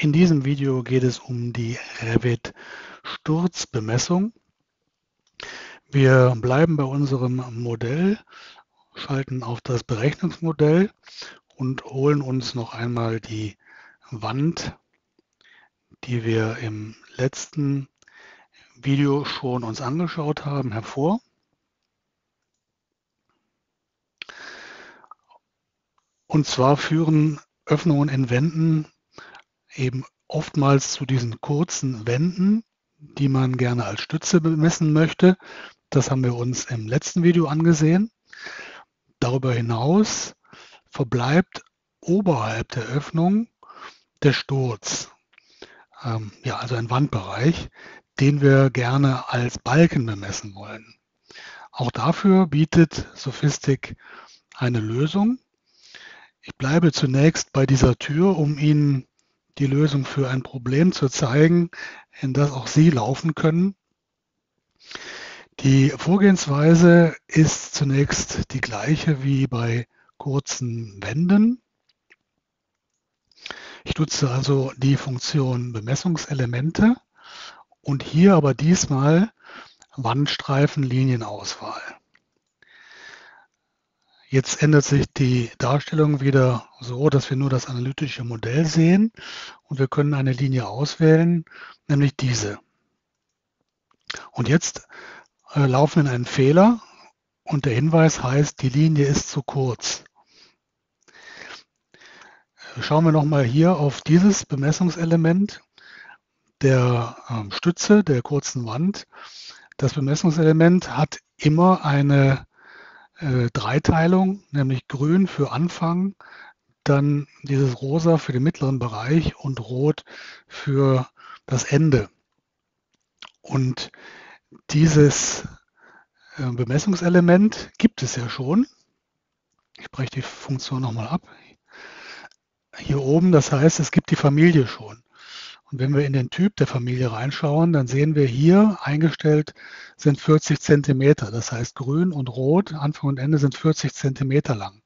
In diesem Video geht es um die Revit Sturzbemessung. Wir bleiben bei unserem Modell, schalten auf das Berechnungsmodell und holen uns noch einmal die Wand, die wir im letzten Video schon uns angeschaut haben, hervor. Und zwar führen Öffnungen in Wänden eben oftmals zu diesen kurzen Wänden, die man gerne als Stütze bemessen möchte. Das haben wir uns im letzten Video angesehen. Darüber hinaus verbleibt oberhalb der Öffnung der Sturz. Ähm, ja, also ein Wandbereich, den wir gerne als Balken bemessen wollen. Auch dafür bietet Sophistic eine Lösung. Ich bleibe zunächst bei dieser Tür, um Ihnen die Lösung für ein Problem zu zeigen, in das auch Sie laufen können. Die Vorgehensweise ist zunächst die gleiche wie bei kurzen Wänden. Ich nutze also die Funktion Bemessungselemente und hier aber diesmal Wandstreifen Linienauswahl. Jetzt ändert sich die Darstellung wieder so, dass wir nur das analytische Modell sehen und wir können eine Linie auswählen, nämlich diese. Und jetzt äh, laufen wir in einen Fehler und der Hinweis heißt, die Linie ist zu kurz. Äh, schauen wir nochmal hier auf dieses Bemessungselement der äh, Stütze der kurzen Wand. Das Bemessungselement hat immer eine äh, Dreiteilung, nämlich grün für Anfang, dann dieses rosa für den mittleren Bereich und rot für das Ende. Und dieses äh, Bemessungselement gibt es ja schon. Ich breche die Funktion nochmal ab. Hier oben, das heißt, es gibt die Familie schon. Und wenn wir in den Typ der Familie reinschauen, dann sehen wir hier eingestellt sind 40 Zentimeter. Das heißt, grün und rot, Anfang und Ende sind 40 Zentimeter lang.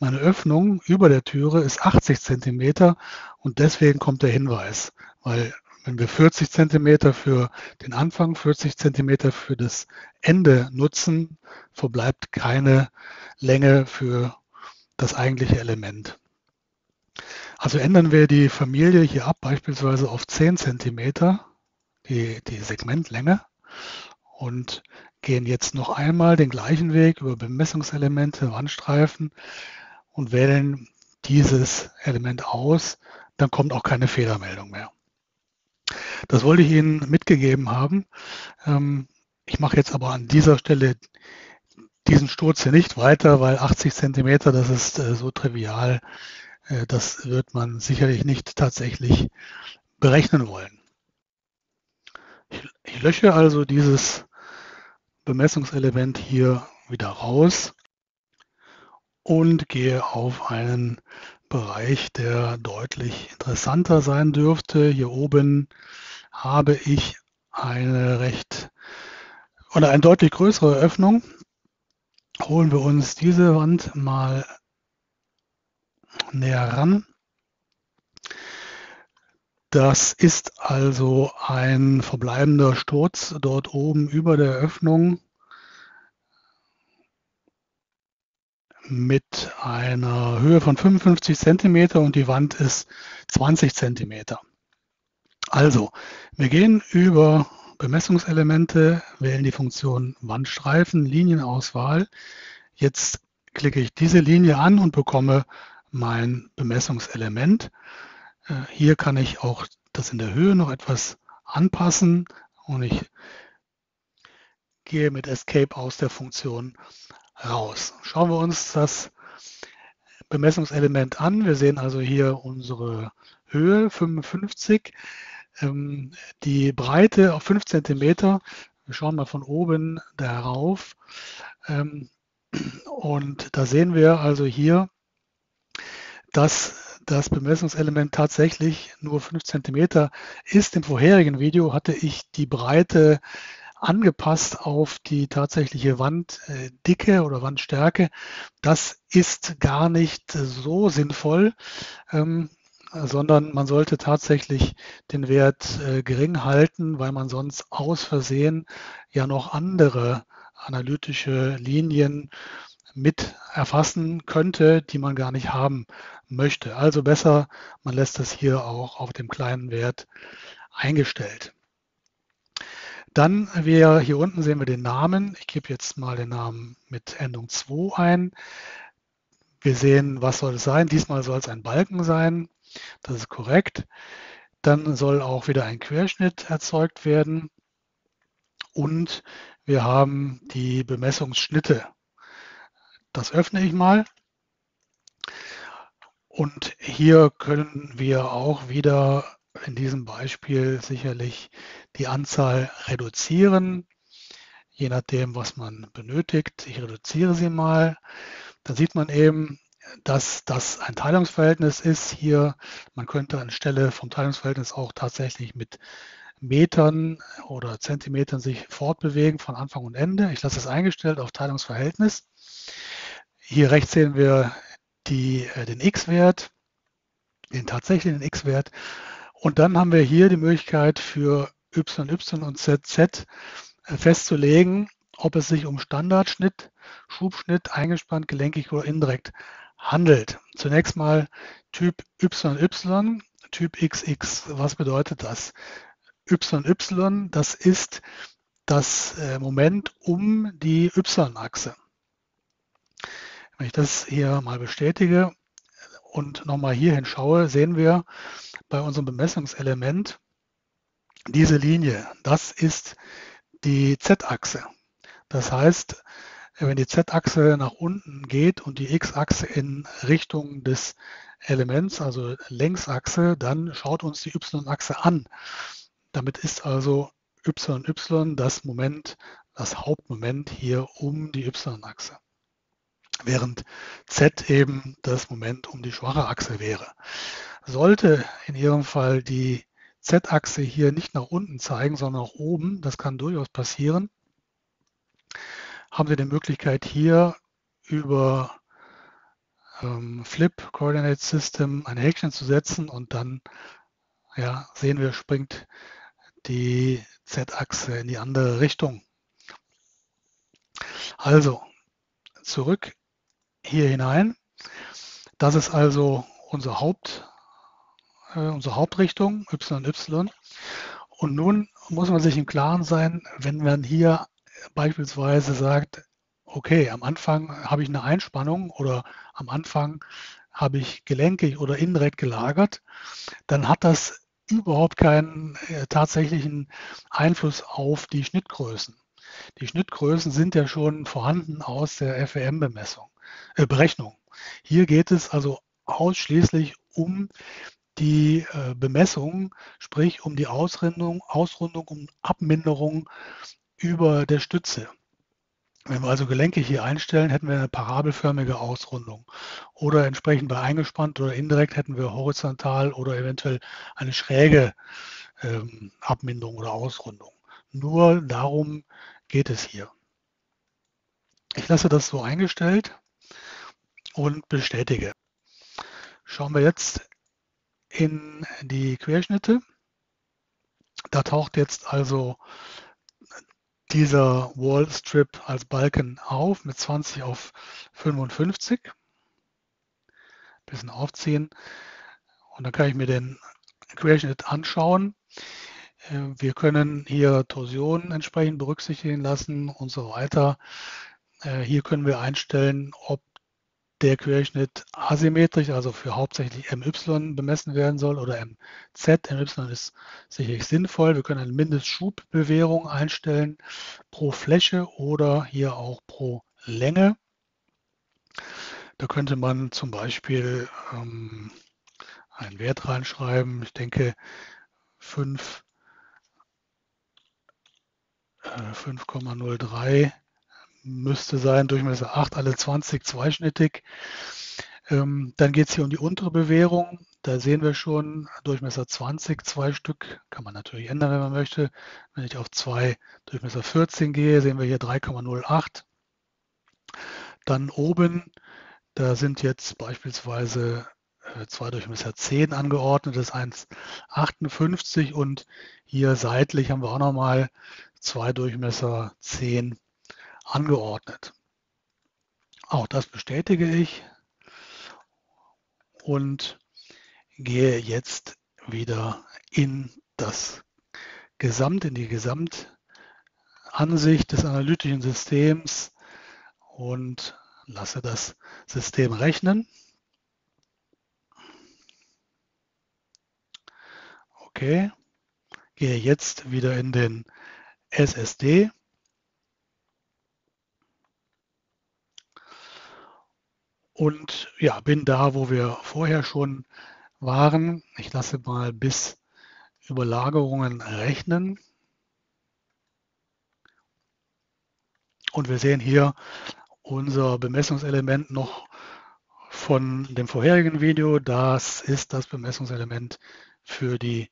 Meine Öffnung über der Türe ist 80 Zentimeter und deswegen kommt der Hinweis, weil wenn wir 40 Zentimeter für den Anfang, 40 Zentimeter für das Ende nutzen, verbleibt keine Länge für das eigentliche Element. Also ändern wir die Familie hier ab, beispielsweise auf 10 cm, die, die Segmentlänge, und gehen jetzt noch einmal den gleichen Weg über Bemessungselemente, Wandstreifen und wählen dieses Element aus, dann kommt auch keine Fehlermeldung mehr. Das wollte ich Ihnen mitgegeben haben. Ähm, ich mache jetzt aber an dieser Stelle diesen Sturz hier nicht weiter, weil 80 cm, das ist äh, so trivial, das wird man sicherlich nicht tatsächlich berechnen wollen. Ich lösche also dieses Bemessungselement hier wieder raus und gehe auf einen Bereich, der deutlich interessanter sein dürfte. Hier oben habe ich eine recht oder eine deutlich größere Öffnung. Holen wir uns diese Wand mal näher ran. Das ist also ein verbleibender Sturz dort oben über der Öffnung mit einer Höhe von 55 cm und die Wand ist 20 cm. Also, wir gehen über Bemessungselemente, wählen die Funktion Wandstreifen, Linienauswahl. Jetzt klicke ich diese Linie an und bekomme mein Bemessungselement. Äh, hier kann ich auch das in der Höhe noch etwas anpassen und ich gehe mit Escape aus der Funktion raus. Schauen wir uns das Bemessungselement an. Wir sehen also hier unsere Höhe 55, ähm, die Breite auf 5 cm. Wir schauen mal von oben darauf. Ähm, und da sehen wir also hier dass das Bemessungselement tatsächlich nur 5 cm ist. Im vorherigen Video hatte ich die Breite angepasst auf die tatsächliche Wanddicke oder Wandstärke. Das ist gar nicht so sinnvoll. Ähm, sondern man sollte tatsächlich den Wert äh, gering halten, weil man sonst aus Versehen ja noch andere analytische Linien mit erfassen könnte, die man gar nicht haben möchte. Also besser, man lässt es hier auch auf dem kleinen Wert eingestellt. Dann wir hier unten sehen wir den Namen. Ich gebe jetzt mal den Namen mit Endung 2 ein. Wir sehen, was soll es sein. Diesmal soll es ein Balken sein. Das ist korrekt. Dann soll auch wieder ein Querschnitt erzeugt werden. Und wir haben die Bemessungsschnitte. Das öffne ich mal. Und hier können wir auch wieder in diesem Beispiel sicherlich die Anzahl reduzieren, je nachdem, was man benötigt. Ich reduziere sie mal. Da sieht man eben, dass das ein Teilungsverhältnis ist. Hier, man könnte anstelle vom Teilungsverhältnis auch tatsächlich mit Metern oder Zentimetern sich fortbewegen von Anfang und Ende. Ich lasse es eingestellt auf Teilungsverhältnis. Hier rechts sehen wir die, äh, den x-Wert, den tatsächlichen x-Wert. Und dann haben wir hier die Möglichkeit für y, y und z, z äh, festzulegen, ob es sich um Standardschnitt, Schubschnitt, eingespannt, gelenkig oder indirekt handelt. Zunächst mal Typ YY, Typ XX. Was bedeutet das? YY, das ist das äh, Moment um die Y-Achse. Wenn ich das hier mal bestätige und nochmal hier hinschaue, sehen wir bei unserem Bemessungselement diese Linie. Das ist die Z-Achse. Das heißt, wenn die Z-Achse nach unten geht und die X-Achse in Richtung des Elements, also Längsachse, dann schaut uns die Y-Achse an. Damit ist also YY das Moment, das Hauptmoment hier um die Y-Achse. Während Z eben das Moment um die schwache Achse wäre. Sollte in Ihrem Fall die Z-Achse hier nicht nach unten zeigen, sondern nach oben, das kann durchaus passieren, haben Sie die Möglichkeit hier über ähm, Flip Coordinate System ein Häkchen zu setzen und dann ja, sehen wir, springt die Z-Achse in die andere Richtung. Also zurück hier hinein. Das ist also unser Haupt, äh, unsere Hauptrichtung, YY. Und nun muss man sich im Klaren sein, wenn man hier beispielsweise sagt, okay, am Anfang habe ich eine Einspannung oder am Anfang habe ich gelenkig oder indirekt gelagert, dann hat das überhaupt keinen äh, tatsächlichen Einfluss auf die Schnittgrößen. Die Schnittgrößen sind ja schon vorhanden aus der FEM-Bemessung, äh, Berechnung. Hier geht es also ausschließlich um die äh, Bemessung, sprich um die Ausrundung, Ausrundung, um Abminderung über der Stütze. Wenn wir also Gelenke hier einstellen, hätten wir eine parabelförmige Ausrundung. Oder entsprechend bei eingespannt oder indirekt hätten wir horizontal oder eventuell eine schräge ähm, Abminderung oder Ausrundung. Nur darum geht es hier. Ich lasse das so eingestellt und bestätige. Schauen wir jetzt in die Querschnitte. Da taucht jetzt also dieser Wallstrip als Balken auf mit 20 auf 55. Bisschen aufziehen. Und dann kann ich mir den Querschnitt anschauen. Äh, wir können hier Torsionen entsprechend berücksichtigen lassen und so weiter. Äh, hier können wir einstellen, ob der Querschnitt asymmetrisch, also für hauptsächlich MY bemessen werden soll oder MZ. MY ist sicherlich sinnvoll. Wir können eine Mindestschubbewehrung einstellen pro Fläche oder hier auch pro Länge. Da könnte man zum Beispiel ähm, einen Wert reinschreiben. Ich denke 5, äh, 5,03 müsste sein, Durchmesser 8, alle 20, zweischnittig. Ähm, dann geht es hier um die untere Bewährung. Da sehen wir schon Durchmesser 20, zwei Stück. Kann man natürlich ändern, wenn man möchte. Wenn ich auf 2 Durchmesser 14 gehe, sehen wir hier 3,08. Dann oben, da sind jetzt beispielsweise äh, zwei Durchmesser 10 angeordnet, das ist 1,58 und hier seitlich haben wir auch nochmal zwei Durchmesser 10 angeordnet. Auch das bestätige ich und gehe jetzt wieder in das Gesamt, in die Gesamtansicht des analytischen Systems und lasse das System rechnen. Okay, gehe jetzt wieder in den SSD. Und ja, bin da, wo wir vorher schon waren. Ich lasse mal bis Überlagerungen rechnen. Und wir sehen hier unser Bemessungselement noch von dem vorherigen Video. Das ist das Bemessungselement für die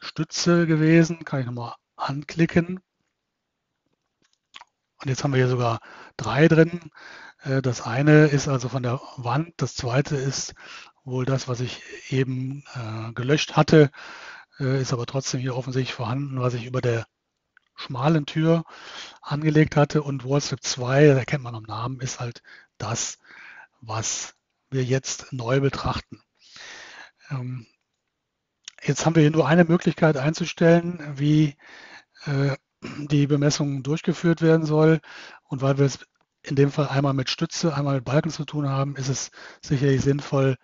Stütze gewesen. Kann ich nochmal anklicken. Und jetzt haben wir hier sogar drei drin. Äh, das eine ist also von der Wand, das zweite ist wohl das, was ich eben äh, gelöscht hatte, äh, ist aber trotzdem hier offensichtlich vorhanden, was ich über der schmalen Tür angelegt hatte. Und Wallstrip 2, das erkennt man am Namen, ist halt das, was wir jetzt neu betrachten. Ähm, jetzt haben wir hier nur eine Möglichkeit einzustellen, wie äh, die Bemessung durchgeführt werden soll. Und weil wir es in dem Fall einmal mit Stütze, einmal mit Balken zu tun haben, ist es sicherlich sinnvoll,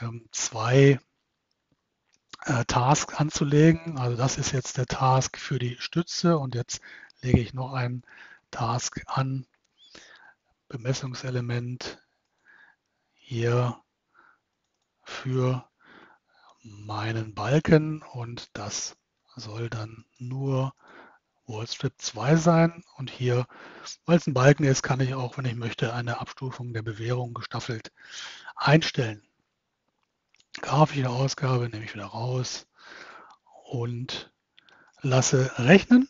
ähm, zwei äh, Task anzulegen. Also das ist jetzt der Task für die Stütze und jetzt lege ich noch einen Task an. Bemessungselement hier für meinen Balken und das soll dann nur Wallstrip 2 sein. Und hier, weil es ein Balken ist, kann ich auch, wenn ich möchte, eine Abstufung der Bewährung gestaffelt einstellen. Grafische Ausgabe nehme ich wieder raus und lasse rechnen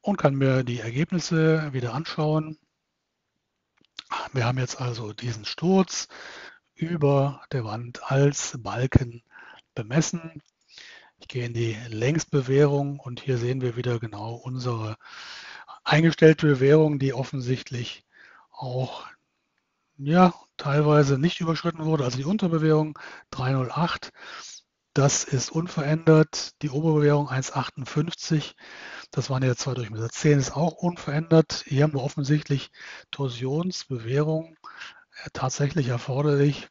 und kann mir die Ergebnisse wieder anschauen. Wir haben jetzt also diesen Sturz über der Wand als Balken bemessen. Ich gehe in die Längsbewährung und hier sehen wir wieder genau unsere eingestellte Bewährung, die offensichtlich auch ja, teilweise nicht überschritten wurde. Also die Unterbewährung 308, das ist unverändert. Die Oberbewährung 1,58, das waren ja zwei Durchmesser 10, ist auch unverändert. Hier haben wir offensichtlich Torsionsbewährung äh, tatsächlich erforderlich.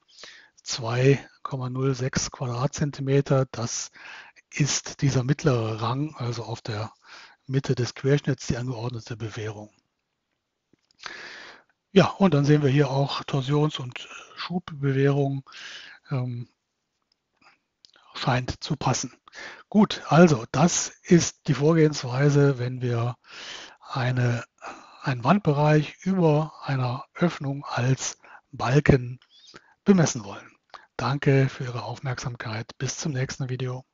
2,06 Quadratzentimeter, das ist dieser mittlere Rang, also auf der Mitte des Querschnitts die angeordnete Bewährung. Ja, und dann sehen wir hier auch Torsions- und Schubbewährung ähm, scheint zu passen. Gut, also das ist die Vorgehensweise, wenn wir eine, einen Wandbereich über einer Öffnung als Balken bemessen wollen. Danke für Ihre Aufmerksamkeit. Bis zum nächsten Video.